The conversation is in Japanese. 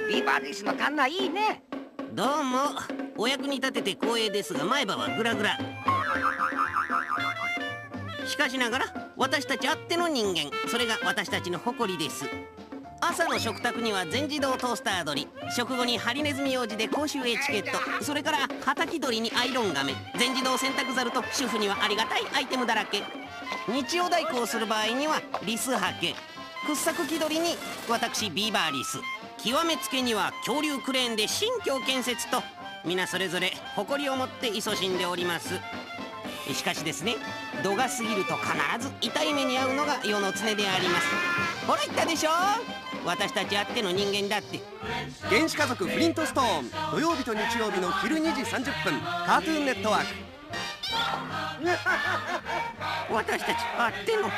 ビーバーリスの旦那いいね。どうも。お役に立てて光栄ですが前歯はグラグラ。しかしながら私たちあっての人間。それが私たちの誇りです。朝の食卓には全自動トースター鶏食後にハリネズミ用事で公衆エチケット。それから畑鳥にアイロンガメ全自動洗濯ザルと主婦にはありがたいアイテムだらけ。日曜代行する場合にはリスハケ。掘削機取りに私ビーバーリス。極めつけには恐竜クレーンで新居建設と皆それぞれ誇りを持って勤しんでおります。しかしですね度が過ぎると必ず痛い目に遭うのが世の常であります。ほら言ったでしょ？私たちあっての人間だって。原始家族フリントストーン。土曜日と日曜日の昼2時30分。カートゥーンネットワーク。私たちあっての